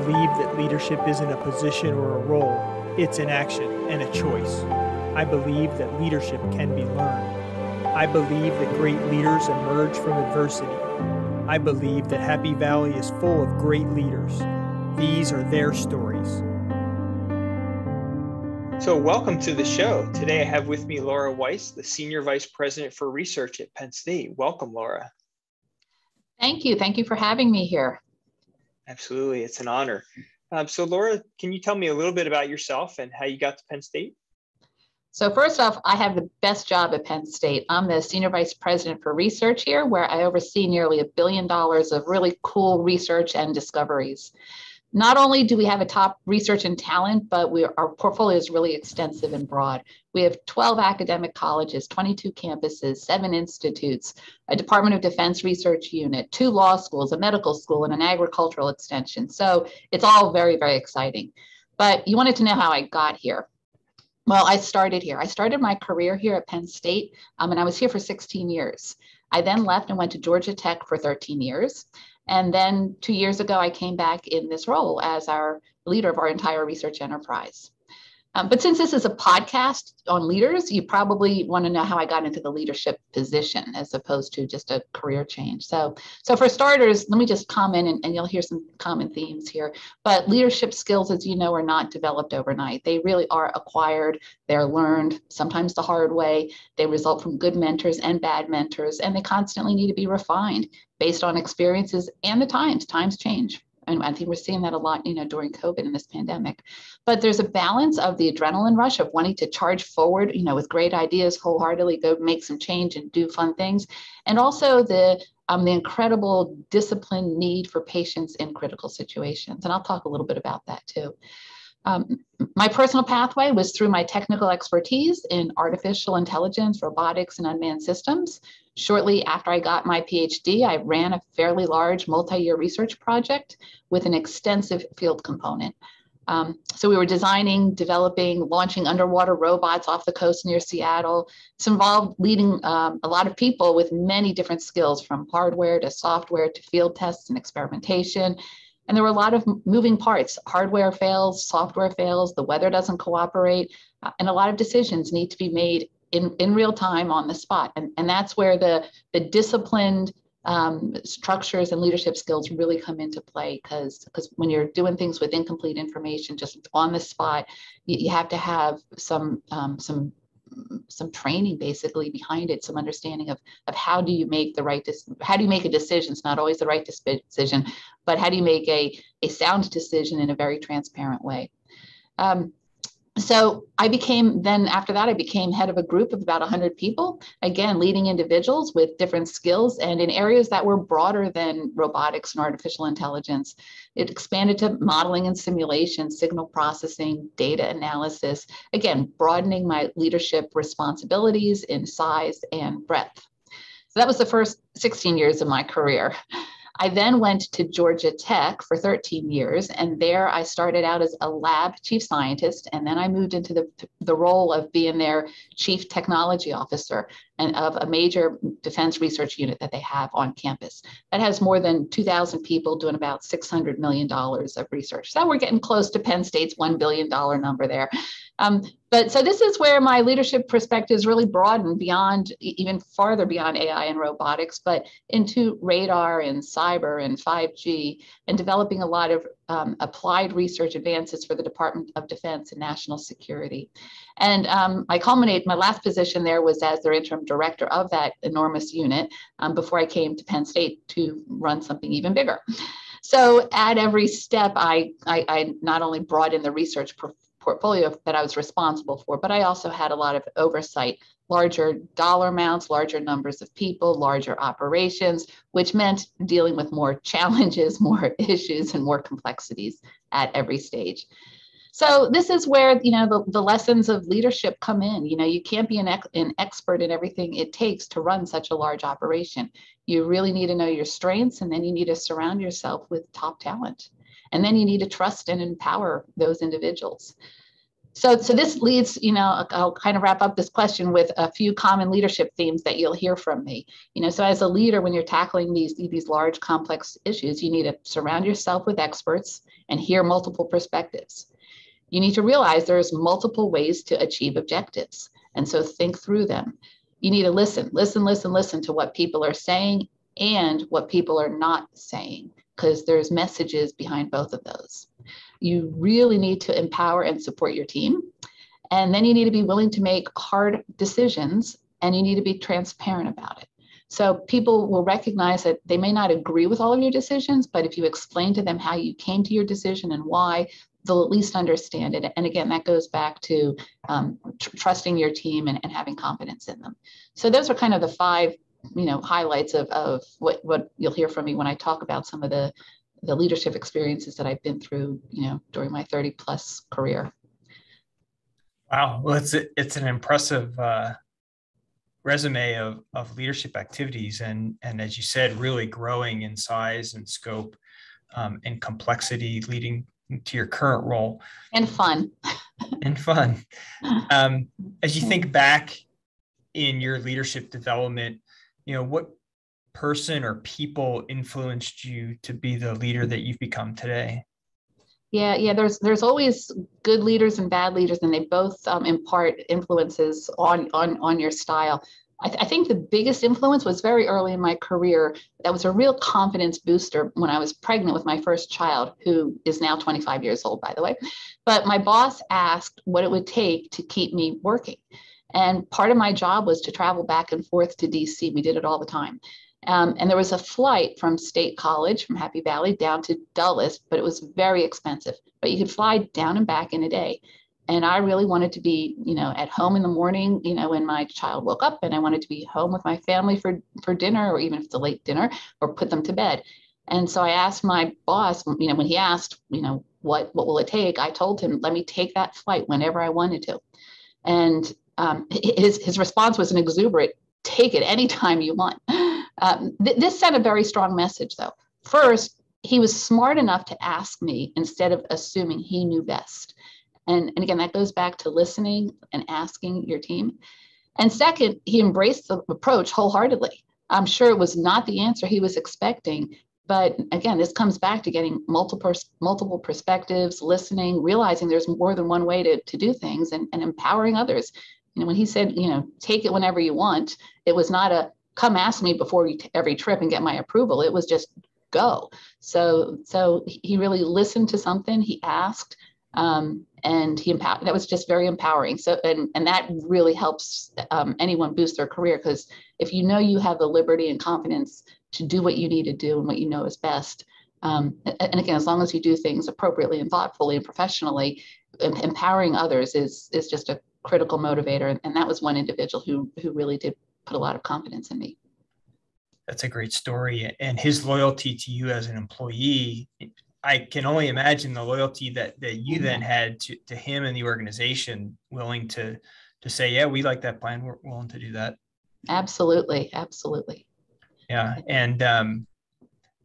believe that leadership isn't a position or a role, it's an action and a choice. I believe that leadership can be learned. I believe that great leaders emerge from adversity. I believe that Happy Valley is full of great leaders. These are their stories. So, welcome to the show. Today I have with me Lora Weiss, the Senior Vice President for Research at Penn State. Welcome, Lora. Thank you. Thank you for having me here. Absolutely. It's an honor. Um, so, Lora, can you tell me a little bit about yourself and how you got to Penn State? So, first off, I have the best job at Penn State. I'm the Senior Vice President for Research here, where I oversee nearly a billion dollars of really cool research and discoveries not only do we have a top research and talent, but we, our portfolio is really extensive and broad. We have 12 academic colleges, 22 campuses, seven institutes, a Department of Defense research unit, two law schools, a medical school, and an agricultural extension. So it's all very, very exciting. But you wanted to know how I got here. Well, I started here. I started my career here at Penn State, um, and I was here for 16 years. I then left and went to Georgia Tech for 13 years. And then two years ago, I came back in this role as our leader of our entire research enterprise. Um, but since this is a podcast on leaders, you probably want to know how I got into the leadership position as opposed to just a career change. So, so for starters, let me just comment, and, and you'll hear some common themes here. But leadership skills, as you know, are not developed overnight. They really are acquired. They're learned, sometimes the hard way. They result from good mentors and bad mentors, and they constantly need to be refined based on experiences and the times. Times change and I think we're seeing that a lot, you know, during COVID and this pandemic. But there's a balance of the adrenaline rush of wanting to charge forward, you know, with great ideas, wholeheartedly go make some change and do fun things, and also the um, the incredible discipline need for patience in critical situations. And I'll talk a little bit about that too. Um, my personal pathway was through my technical expertise in artificial intelligence, robotics, and unmanned systems. Shortly after I got my PhD, I ran a fairly large multi year research project with an extensive field component. Um, so we were designing, developing, launching underwater robots off the coast near Seattle. It's involved leading um, a lot of people with many different skills from hardware to software to field tests and experimentation. And there were a lot of moving parts. Hardware fails, software fails, the weather doesn't cooperate, uh, and a lot of decisions need to be made in, in real time on the spot. And, and that's where the, the disciplined um, structures and leadership skills really come into play because because when you're doing things with incomplete information just on the spot, you, you have to have some um, some some training basically behind it, some understanding of, of how do you make the right, how do you make a decision? It's not always the right decision, but how do you make a, a sound decision in a very transparent way? Um, so I became then after that I became head of a group of about 100 people again leading individuals with different skills and in areas that were broader than robotics and artificial intelligence. It expanded to modeling and simulation signal processing data analysis again broadening my leadership responsibilities in size and breadth. So that was the first 16 years of my career I then went to Georgia Tech for 13 years, and there I started out as a lab chief scientist, and then I moved into the, the role of being their chief technology officer and of a major defense research unit that they have on campus. That has more than 2,000 people doing about $600 million of research. So we're getting close to Penn State's $1 billion number there. Um, but so this is where my leadership perspectives really broaden beyond even farther beyond AI and robotics, but into radar and cyber and 5G and developing a lot of um, applied research advances for the Department of Defense and National Security. And um, I culminate, my last position there was as their interim director of that enormous unit um, before I came to Penn State to run something even bigger. So at every step, I, I, I not only brought in the research portfolio that I was responsible for, but I also had a lot of oversight, larger dollar amounts, larger numbers of people, larger operations, which meant dealing with more challenges, more issues, and more complexities at every stage. So this is where you know the, the lessons of leadership come in. You know, you can't be an, ex- an expert in everything it takes to run such a large operation. You really need to know your strengths, and then you need to surround yourself with top talent. And then you need to trust and empower those individuals. so, so this leads, you know, I'll kind of wrap up this question with a few common leadership themes that you'll hear from me. You know, so as a leader, when you're tackling these these large, complex issues, you need to surround yourself with experts and hear multiple perspectives. You need to realize there's multiple ways to achieve objectives, and so think through them. You need to listen, listen, listen, listen to what people are saying and what people are not saying, because there's messages behind both of those. You really need to empower and support your team. And then you need to be willing to make hard decisions and you need to be transparent about it. So people will recognize that they may not agree with all of your decisions, but if you explain to them how you came to your decision and why, they'll at least understand it. And again, that goes back to um, tr- trusting your team and, and having confidence in them. So those are kind of the five, you know, highlights of, of what, what you'll hear from me when I talk about some of the the leadership experiences that I've been through, you know, during my 30 plus career. Wow. Well, it's, it's an impressive uh, resume of, of leadership activities. And, and as you said, really growing in size and scope um, and complexity leading to your current role. And fun. and fun. Um, as you think back in your leadership development, you know, what person or people influenced you to be the leader that you've become today? Yeah, yeah. There's there's always good leaders and bad leaders, and they both um, impart influences on on on your style. I, th- I, think the biggest influence was very early in my career. That was a real confidence booster when I was pregnant with my first child, who is now 25 years old, by the way. But my boss asked what it would take to keep me working. And part of my job was to travel back and forth to DC. We did it all the time. Um, and there was a flight from State College, from Happy Valley, down to Dulles, but it was very expensive. But you could fly down and back in a day. And I really wanted to be, you know, at home in the morning, you know, when my child woke up, and I wanted to be home with my family for for dinner, or even if it's a late dinner, or put them to bed. And so I asked my boss, you know, when he asked, you know, what what will it take? I told him, let me take that flight whenever I wanted to. And um, his his response was an exuberant, take it anytime you want. Um, th- this sent a very strong message, though. First, he was smart enough to ask me instead of assuming he knew best. And, and again, that goes back to listening and asking your team. And second, he embraced the approach wholeheartedly. I'm sure it was not the answer he was expecting, but again, this comes back to getting multiple multiple perspectives, listening, realizing there's more than one way to, to do things, and, and empowering others. You know, when he said, you know, take it whenever you want, it was not a come ask me before every trip and get my approval. It was just go. So so he really listened to something. He asked, um, and he empowered. That was just very empowering. So and and that really helps um, anyone boost their career because if you know you have the liberty and confidence to do what you need to do and what you know is best. Um, and again, as long as you do things appropriately and thoughtfully and professionally, empowering others is is just a critical motivator. And that was one individual who who really did put a lot of confidence in me. That's a great story. And his loyalty to you as an employee, I can only imagine the loyalty that that you then had to, to him and the organization, willing to to say, yeah, we like that plan. We're willing to do that. Absolutely, absolutely. Yeah, and um,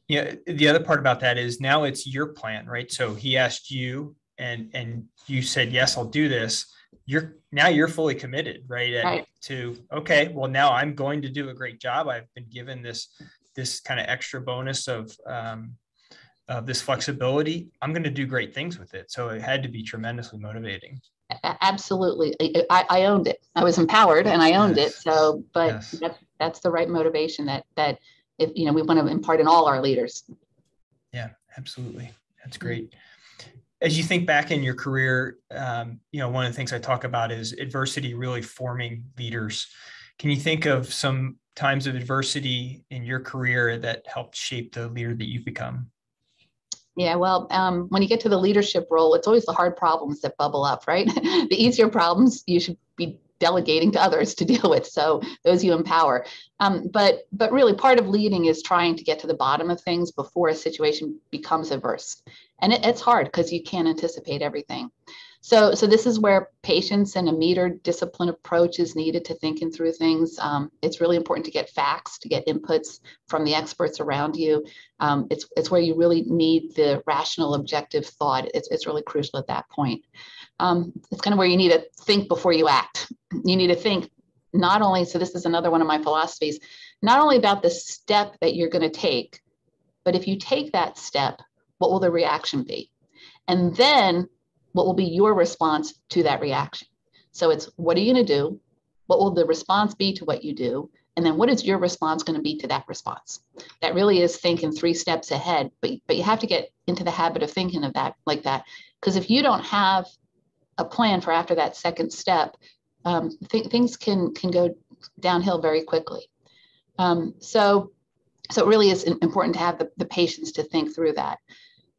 yeah, the other part about that is now it's your plan, right? So he asked you, and and you said yes, I'll do this you're now you're fully committed right, right. to okay well now i'm going to do a great job. I've been given this this kind of extra bonus of um, of this flexibility. I'm going to do great things with it. So it had to be tremendously motivating. Absolutely. I, I owned it. I was empowered and i owned yes. it so but yes. that's that's the right motivation that that if you know we want to impart in all our leaders. Yeah absolutely. That's great as you think back in your career, um, you know, one of the things I talk about is adversity really forming leaders. Can you think of some times of adversity in your career that helped shape the leader that you've become? Yeah, well, um, when you get to the leadership role, it's always the hard problems that bubble up, right? the easier problems you should be delegating to others to deal with. So those you empower. Um, but but really, part of leading is trying to get to the bottom of things before a situation becomes adverse, and it, it's hard because you can't anticipate everything. So, so this is where patience and a metered discipline approach is needed to thinking through things. Um, it's really important to get facts, to get inputs from the experts around you. Um, it's, it's where you really need the rational, objective thought. It's, it's really crucial at that point. Um, it's kind of where you need to think before you act. You need to think not only, so this is another one of my philosophies, not only about the step that you're going to take, but if you take that step, what will the reaction be? And then what will be your response to that reaction? So it's what are you going to do? What will the response be to what you do? And then what is your response going to be to that response? That really is thinking three steps ahead, but, but you have to get into the habit of thinking of that like that. Because if you don't have a plan for after that second step, um, th- things can can go downhill very quickly. Um, so, so it really is important to have the, the patience to think through that.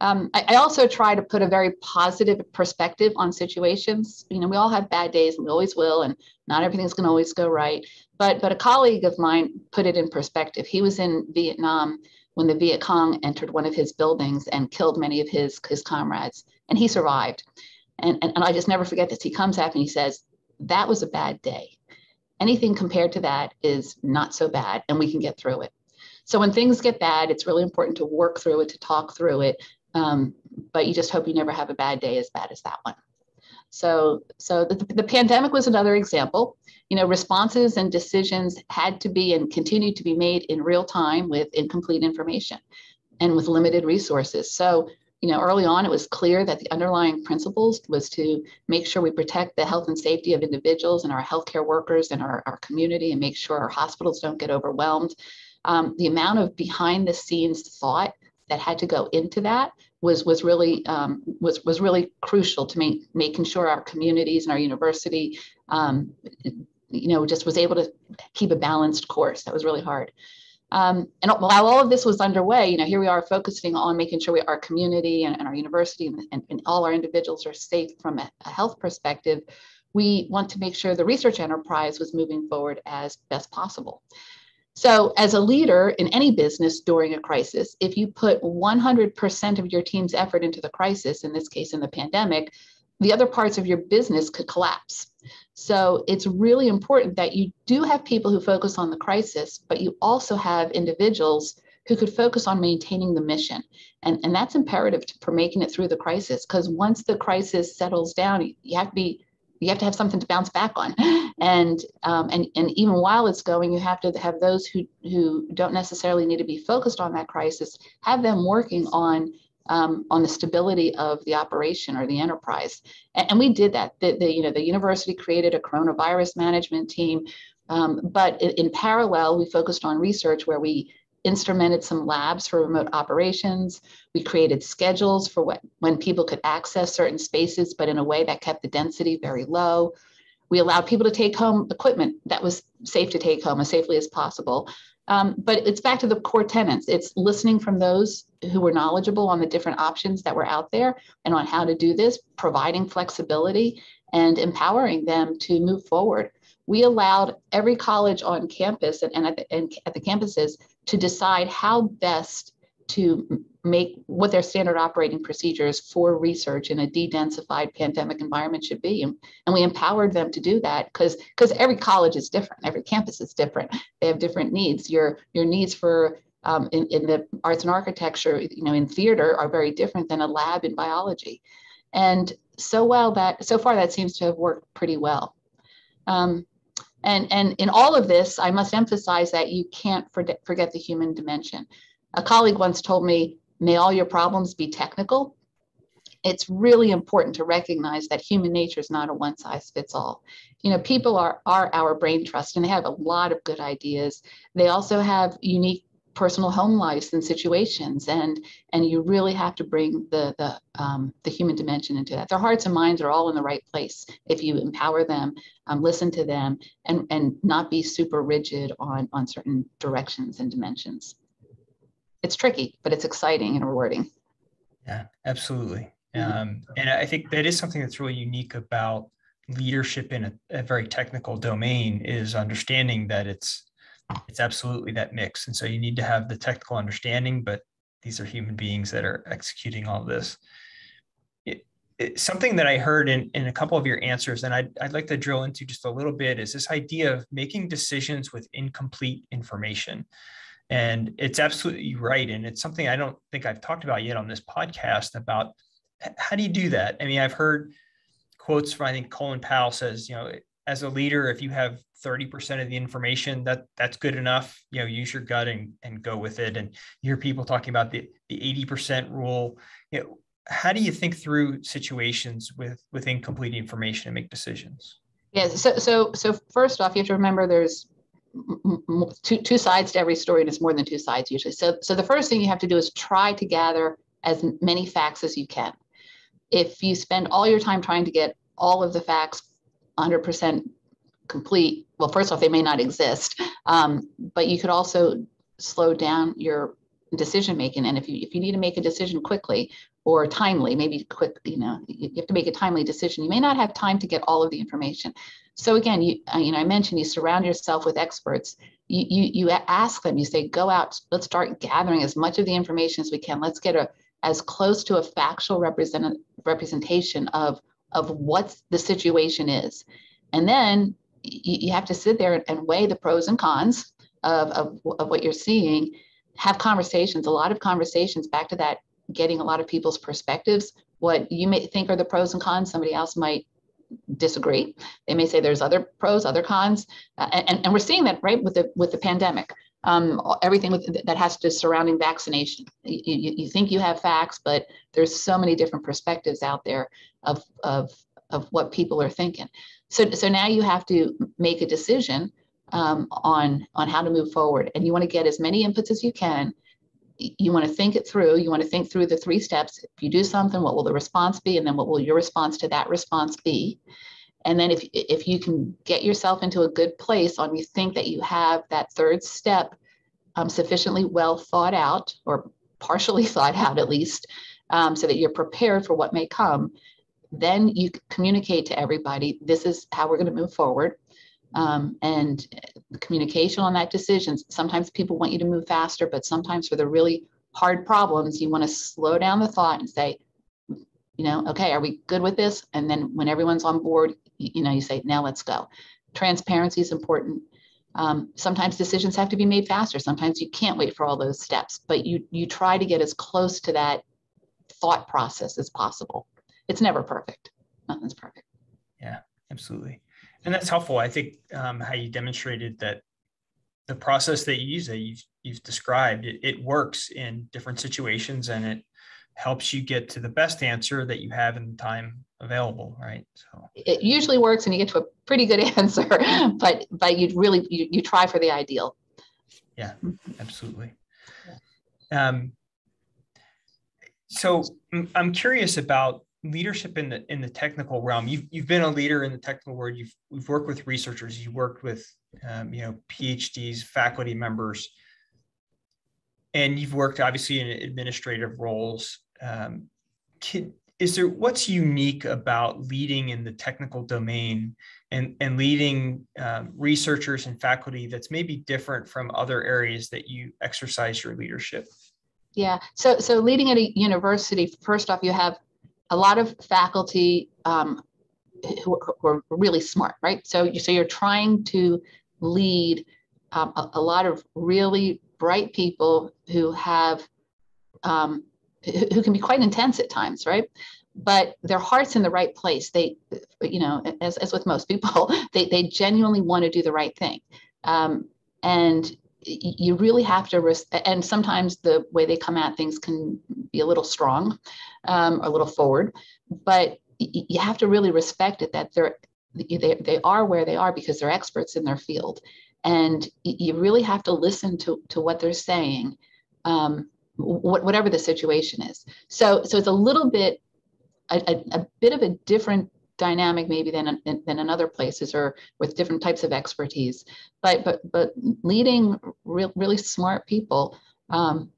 Um, I, I, also try to put a very positive perspective on situations. You know, we all have bad days, and we always will, and not everything's going to always go right. But but a colleague of mine put it in perspective. He was in Vietnam when the Viet Cong entered one of his buildings and killed many of his his comrades, and he survived. And, and, and I just never forget this. He comes up and he says, "That was a bad day. Anything compared to that is not so bad, and we can get through it." So when things get bad, it's really important to work through it, to talk through it, um, but you just hope you never have a bad day as bad as that one. So, so the, the pandemic was another example. You know, responses and decisions had to be and continue to be made in real time with incomplete information and with limited resources. So, you know, early on, it was clear that the underlying principles was to make sure we protect the health and safety of individuals and our healthcare workers and our, our community and make sure our hospitals don't get overwhelmed. Um, the amount of behind the scenes thought that had to go into that was was really um, was was really crucial to make, making sure our communities and our university um, you know just was able to keep a balanced course that was really hard um, and while all of this was underway you know here we are focusing on making sure we, our community and, and our university and, and, and, all our individuals are safe from a, a health perspective we want to make sure the research enterprise was moving forward as best possible so, as a leader in any business during a crisis, if you put 100% of your team's effort into the crisis, in this case, in the pandemic, the other parts of your business could collapse. So, it's really important that you do have people who focus on the crisis, but you also have individuals who could focus on maintaining the mission. And, and that's imperative to, for making it through the crisis, because once the crisis settles down, you have to be you have to have something to bounce back on and um, and and even while it's going you have to have those who who don't necessarily need to be focused on that crisis have them working on um, on the stability of the operation or the enterprise and, and we did that the, the, you know the university created a coronavirus management team um, but in, in parallel we focused on research where we instrumented some labs for remote operations. We created schedules for what, when people could access certain spaces, but in a way that kept the density very low. We allowed people to take home equipment that was safe to take home as safely as possible. Um, but it's back to the core tenets. It's listening from those who were knowledgeable on the different options that were out there and on how to do this, providing flexibility and empowering them to move forward. We allowed every college on campus and, and, at, the, and at the campuses to decide how best to make what their standard operating procedures for research in a de-densified pandemic environment should be. And, and we empowered them to do that because because every college is different. Every campus is different. They have different needs. Your your needs for um, in, in the arts and architecture you know in theater are very different than a lab in biology. And so well that so far that seems to have worked pretty well. Um, and, and in all of this, I must emphasize that you can't forget the human dimension. A colleague once told me, may all your problems be technical. It's really important to recognize that human nature is not a one size fits all. You know, people are, are our brain trust and they have a lot of good ideas. They also have unique personal home lives and situations and and you really have to bring the the um, the human dimension into that their hearts and minds are all in the right place if you empower them um, listen to them and and not be super rigid on on certain directions and dimensions it's tricky but it's exciting and rewarding yeah absolutely mm-hmm. um, and i think that is something that's really unique about leadership in a, a very technical domain is understanding that it's it's absolutely that mix. And so you need to have the technical understanding, but these are human beings that are executing all this. It, something that I heard in, in a couple of your answers, and I'd, I'd like to drill into just a little bit, is this idea of making decisions with incomplete information. And it's absolutely right. And it's something I don't think I've talked about yet on this podcast about how do you do that? I mean, I've heard quotes from, I think Colin Powell says, you know, as a leader, if you have 30% of the information, that that's good enough, you know, use your gut and, and go with it. And you hear people talking about the, the 80% rule. You know, how do you think through situations with with incomplete information and make decisions yeah so so so first off you have to remember there's two, two sides to every story and it's more than two sides usually so so the first thing you have to do is try to gather as many facts as you can if you spend all your time trying to get all of the facts 100% complete well first off they may not exist um, but you could also slow down your decision making and if you if you need to make a decision quickly or timely, maybe quick, you know, you have to make a timely decision. You may not have time to get all of the information. So again, you, uh, you know, I mentioned you surround yourself with experts. You, you, you ask them, you say, go out, let's start gathering as much of the information as we can. Let's get a, as close to a factual represent, representation of, of what the situation is. And then you, you have to sit there and weigh the pros and cons of, of, of what you're seeing have conversations, a lot of conversations back to that getting a lot of people's perspectives. What you may think are the pros and cons, somebody else might disagree. They may say there's other pros, other cons, uh, and, and we're seeing that right with the with the pandemic. Um, everything with, that has to surrounding vaccination. You, you, you, think you have facts, but there's so many different perspectives out there of of of what people are thinking. So so now you have to make a decision um, on on how to move forward, and you want to get as many inputs as you can you want to think it through. You want to think through the three steps. If you do something, what will the response be? And then what will your response to that response be? And then if, if you can get yourself into a good place on you think that you have that third step um, sufficiently well thought out or partially thought out at least, um, so that you're prepared for what may come, then you communicate to everybody, this is how we're going to move forward um, and communication on that decision. Sometimes people want you to move faster, but sometimes for the really hard problems, you want to slow down the thought and say, you know, okay, are we good with this? And then when everyone's on board, you, you know, you say, now let's go. Transparency is important. Um, sometimes decisions have to be made faster. Sometimes you can't wait for all those steps, but you you try to get as close to that thought process as possible. It's never perfect. Nothing's perfect. Yeah, absolutely and that's helpful. I think um, how you demonstrated that the process that you use that you've, you've described it, it, works in different situations and it helps you get to the best answer that you have in the time available right? So it usually works and you get to a pretty good answer but but you really you, you try for the ideal. Yeah absolutely. Um, so i'm curious about leadership in the in the technical realm. You've, you've been a leader in the technical world. You've we've worked with researchers. You've worked with um, you know phds faculty members. And you've worked obviously in administrative roles. Um, can, is there what's unique about leading in the technical domain and and leading um, researchers and faculty that's maybe different from other areas that you exercise your leadership? Yeah. So so leading at a university first off you have a lot of faculty um, who, who, are really smart, right? So, you, so you're trying to lead um, a, a, lot of really bright people who have um, who can be quite intense at times, right? But their heart's in the right place. They, you know, as, as with most people, they, they genuinely want to do the right thing. Um, and you really have to risk, and sometimes the way they come at things can be a little strong, um, a little forward, but you have to really respect it that they're they, they are where they are because they're experts in their field. And you really have to listen to, to what they're saying um, whatever the situation is. So so it's a little bit a, a, a bit of a different dynamic maybe than than in other places or with different types of expertise. But but but leading real, really smart people um,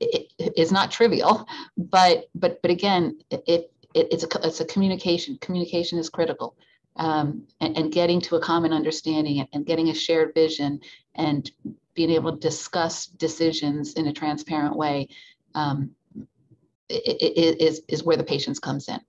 it, it is not trivial. But but but again, it, it it's a it's a communication. Communication is critical. Um, and, and, getting to a common understanding and, getting a shared vision and being able to discuss decisions in a transparent way um, is, is where the patience comes in.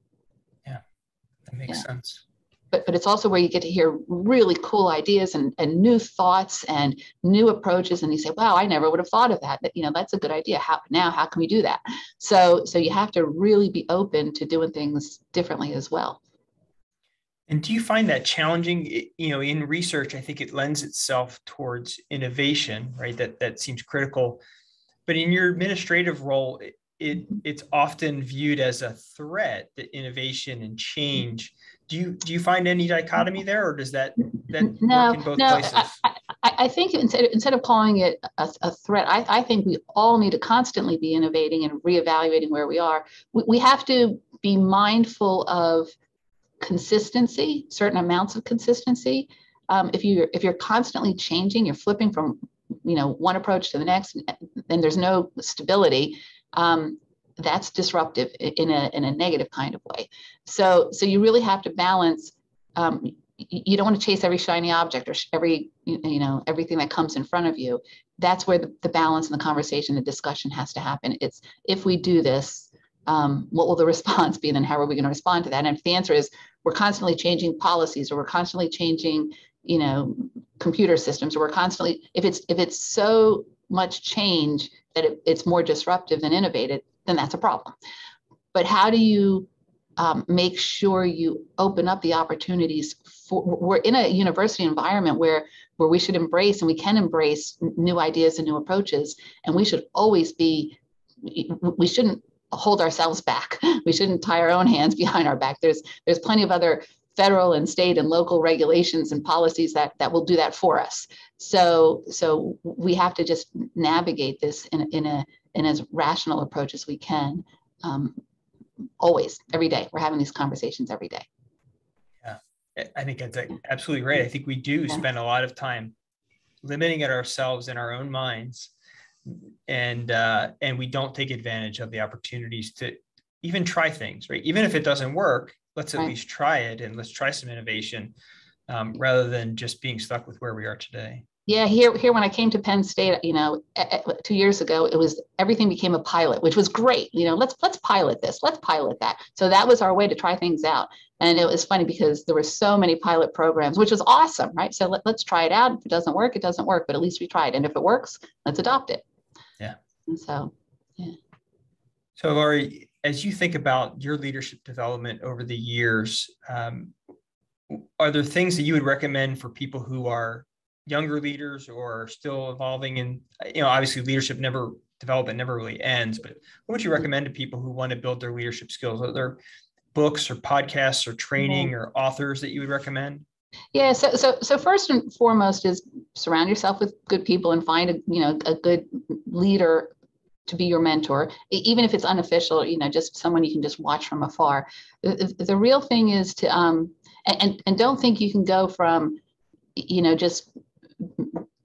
That makes yeah. sense. But, but it's also where you get to hear really cool ideas and, and new thoughts and new approaches and you say wow i never would have thought of that but, you know that's a good idea how now how can we do that so so you have to really be open to doing things differently as well and do you find that challenging? You know, in research, I think it lends itself towards innovation, right? That that seems critical. But in your administrative role, it, it it's often viewed as a threat that innovation and change. Do you do you find any dichotomy there, or does that that no, work in both no, places? I, I, I think instead instead of calling it a, a threat, I, I think we all need to constantly be innovating and reevaluating where we are. We, we have to be mindful of consistency, certain amounts of consistency. Um, if you if you're constantly changing, you're flipping from you know one approach to the next, then there's no stability. Um, that's disruptive in a in a negative kind of way. So so you really have to balance. Um, you don't want to chase every shiny object or every you know everything that comes in front of you. That's where the, the balance and the conversation, the discussion has to happen. It's if we do this, um, what will the response be? And then how are we going to respond to that? And if the answer is we're constantly changing policies or we're constantly changing, you know, computer systems or we're constantly, if it's if it's so much change that it, it's more disruptive than innovative, then that's a problem. But how do you um, make sure you open up the opportunities for we're in a university environment where where we should embrace and we can embrace new ideas and new approaches and we should always be we shouldn't hold ourselves back. We shouldn't tie our own hands behind our back. There's there's plenty of other federal and state and local regulations and policies that that will do that for us. So so we have to just navigate this in in a in as rational approach as we can. Um, always, every day, we're having these conversations every day. Yeah, I think that's absolutely right. I think we do yeah. spend a lot of time limiting it ourselves in our own minds and uh, and we don't take advantage of the opportunities to even try things right even if it doesn't work let's at right. least try it and let's try some innovation um, rather than just being stuck with where we are today. Yeah here here when i came to penn state you know two years ago it was everything became a pilot which was great you know let's let's pilot this let's pilot that. So that was our way to try things out. And it was funny because there were so many pilot programs which was awesome right? So let, let's try it out. If it doesn't work it doesn't work but at least we tried. And if it works let's adopt it. Yeah. And so, yeah. So, Laurie, as you think about your leadership development over the years, um, are there things that you would recommend for people who are younger leaders or still evolving And you know, obviously leadership never development never really ends, but what would you recommend to people who want to build their leadership skills? Are there books or podcasts or training or authors that you would recommend? Yeah, so so so first and foremost is surround yourself with good people and find a you know a good leader to be your mentor, even if it's unofficial. You know, just someone you can just watch from afar. The, the real thing is to um and and don't think you can go from you know just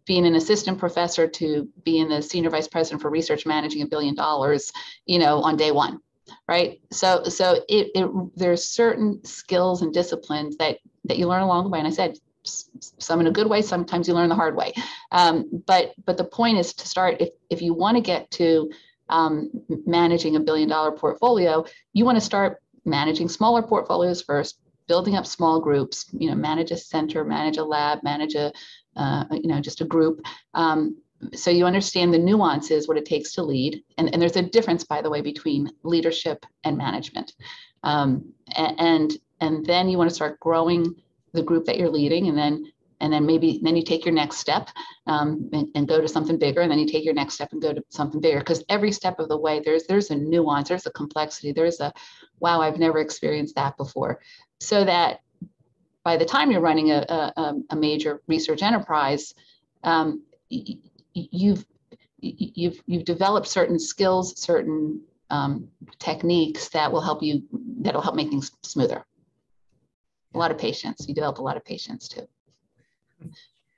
being an assistant professor to being the senior vice president for research managing a billion dollars you know on day one right so so it, it there's certain skills and disciplines that that you learn along the way. And I said, some in a good way, sometimes you learn the hard way. Um, but but the point is to start if if you want to get to um, managing a billion dollar portfolio, you want to start managing smaller portfolios first, building up small groups. You know, manage a center, manage a lab, manage a uh, you know just a group. Um, so you understand the nuances, what it takes to lead, and, and there's a difference, by the way, between leadership and management. Um, and and then you want to start growing the group that you're leading and then and then maybe then you take your next step um, and, and, go to something bigger and then you take your next step and go to something bigger. Because every step of the way there's there's a nuance there's a complexity there's a wow i've never experienced that before. So that by the time you're running a, a, a major research enterprise um, you've you've you've developed certain skills certain um, techniques that will help you that'll help make things smoother a lot of patience. You develop a lot of patience too.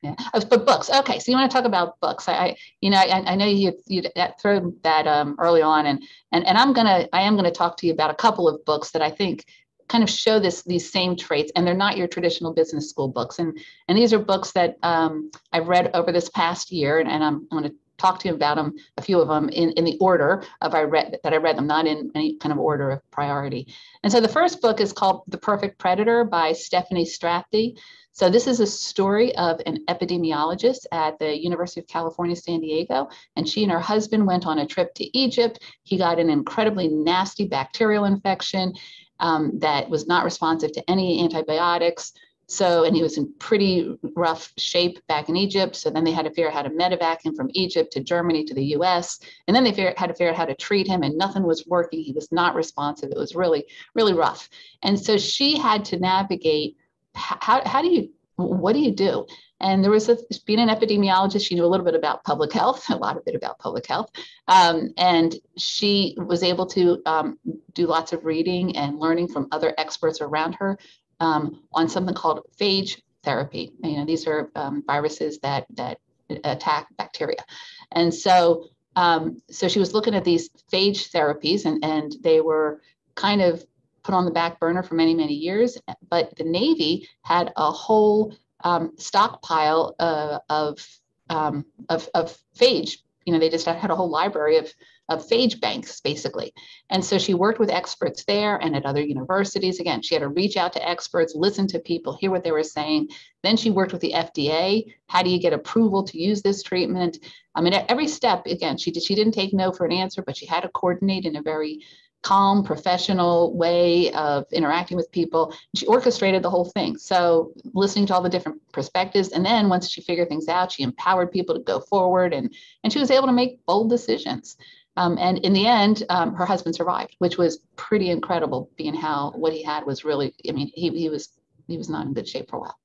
Yeah, oh, but books. Okay, so you want to talk about books? I, you know, I, I know you you threw that um, early on, and and and I'm gonna I am gonna talk to you about a couple of books that I think kind of show this these same traits, and they're not your traditional business school books, and and these are books that um, I've read over this past year, and, and I'm, I'm going to talk to you about them, a few of them in, in the order of I read that I read them, not in any kind of order of priority. And so the first book is called The Perfect Predator by Steffanie Strathdee. So this is a story of an epidemiologist at the University of California, San Diego, and she and her husband went on a trip to Egypt. He got an incredibly nasty bacterial infection um, that was not responsive to any antibiotics. So, and he was in pretty rough shape back in Egypt. So then they had to figure out how to medevac him from Egypt to Germany to the US. And then they had to figure out how to treat him, and nothing was working. He was not responsive. It was really, really rough. And so she had to navigate how, how do you, what do you do? And there was a, being an epidemiologist, she knew a little bit about public health, a lot of bit about public health. Um, and she was able to um, do lots of reading and learning from other experts around her um, on something called phage therapy. You know, these are um, viruses that that attack bacteria, and so um, so she was looking at these phage therapies, and and they were kind of put on the back burner for many many years. But the Navy had a whole um, stockpile uh, of, um, of of phage. You know, they just had a whole library of of phage banks, basically. And so she worked with experts there and at other universities. Again, she had to reach out to experts, listen to people, hear what they were saying. Then she worked with the FDA. How do you get approval to use this treatment? I mean, at every step, again, she did, she didn't take no for an answer, but she had to coordinate in a very calm, professional way of interacting with people. She orchestrated the whole thing. So, listening to all the different perspectives. And then once she figured things out, she empowered people to go forward and, and she was able to make bold decisions. Um, and in the end, um, her husband survived, which was pretty incredible, being how what he had was really, I mean, he, he was he was not in good shape for a while.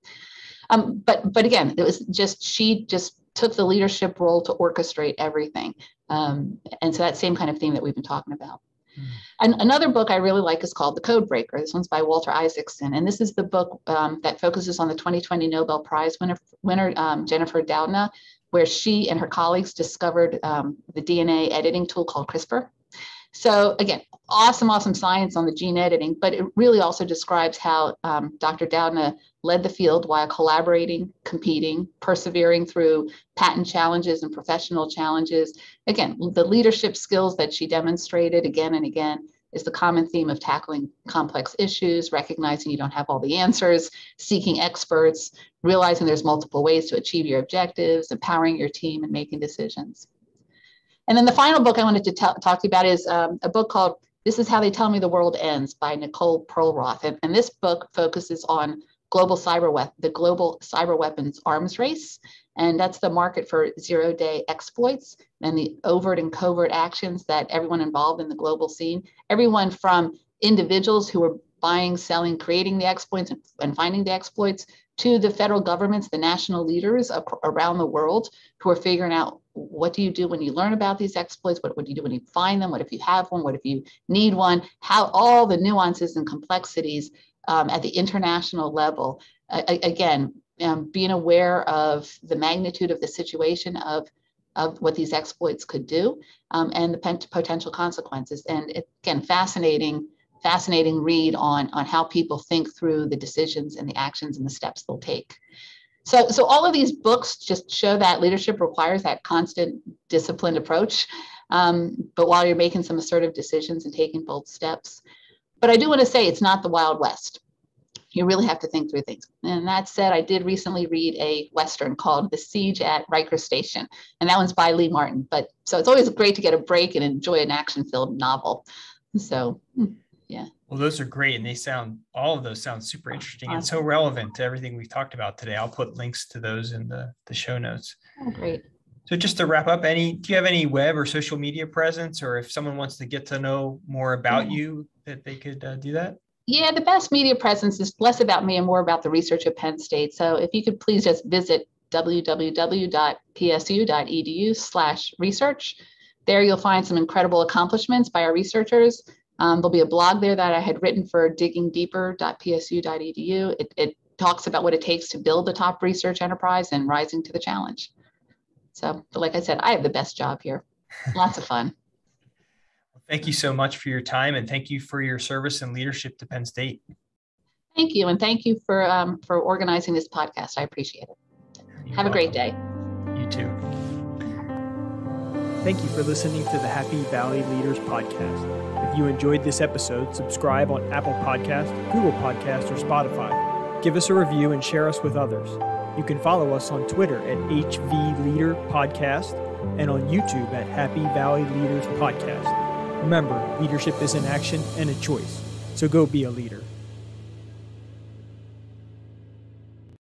Um, but but again, it was just she just took the leadership role to orchestrate everything. Um, and so that same kind of theme that we've been talking about. Mm. And another book I really like is called The Code Breaker. This one's by Walter Isaacson. And this is the book um, that focuses on the 2020 Nobel Prize winner, winner um, Jennifer Doudna where she and her colleagues discovered um, the DNA editing tool called CRISPR. So again, awesome, awesome science on the gene editing, but it really also describes how um, Dr. Doudna led the field while collaborating, competing, persevering through patent challenges and professional challenges. Again, the leadership skills that she demonstrated again and again is the common theme of tackling complex issues, recognizing you don't have all the answers, seeking experts, realizing there's multiple ways to achieve your objectives, empowering your team, and making decisions. And then the final book I wanted to talk to you about is um, a book called This is How They Tell Me the World Ends by Nicole Perlroth. And, and this book focuses on global cyber the global cyber weapons arms race and that's the market for zero day exploits and the overt and covert actions that everyone involved in the global scene, everyone from individuals who are buying, selling, creating the exploits and, finding the exploits to the federal governments, the national leaders around the world who are figuring out what do you do when you learn about these exploits? What, what do you do when you find them? What if you have one? What if you need one? How all the nuances and complexities um, at the international level. Uh, again, um, being aware of the magnitude of the situation of of what these exploits could do um, and the potential consequences. And it, again, fascinating, fascinating read on on how people think through the decisions and the actions and the steps they'll take. So, so all of these books just show that leadership requires that constant disciplined approach. Um, but while you're making some assertive decisions and taking bold steps, but I do want to say it's not the Wild West you really have to think through things. And that said, I did recently read a Western called The Siege at Rhyker Station, and that one's by Lee Martin. But so it's always great to get a break and enjoy an action filled novel. So, hmm, yeah. Well, those are great. And they sound, all of those sound super interesting awesome. and so relevant to everything we've talked about today. I'll put links to those in the, the show notes. Oh, great. So just to wrap up, any do you have any web or social media presence, or if someone wants to get to know more about mm-hmm. you, that they could uh, do that? Yeah, the best media presence is less about me and more about the research at Penn State. So if you could please just visit www.psu.edu slash research. There you'll find some incredible accomplishments by our researchers. Um, there'll be a blog there that I had written for diggingdeeper.psu.edu. It, it talks about what it takes to build the top research enterprise and rising to the challenge. So, but like I said, I have the best job here. Lots of fun. Thank you so much for your time and thank you for your service and leadership to Penn State. Thank you. And thank you for, um, for organizing this podcast. I appreciate it. You're Have welcome. a great day. You too. Thank you for listening to the Happy Valley Leaders Podcast. If you enjoyed this episode, subscribe on Apple Podcast, Google Podcast, or Spotify. Give us a review and share us with others. You can follow us on Twitter at HV Leader Podcast and on YouTube at Happy Valley Leaders Podcast. Remember, leadership is an action and a choice. So go be a leader.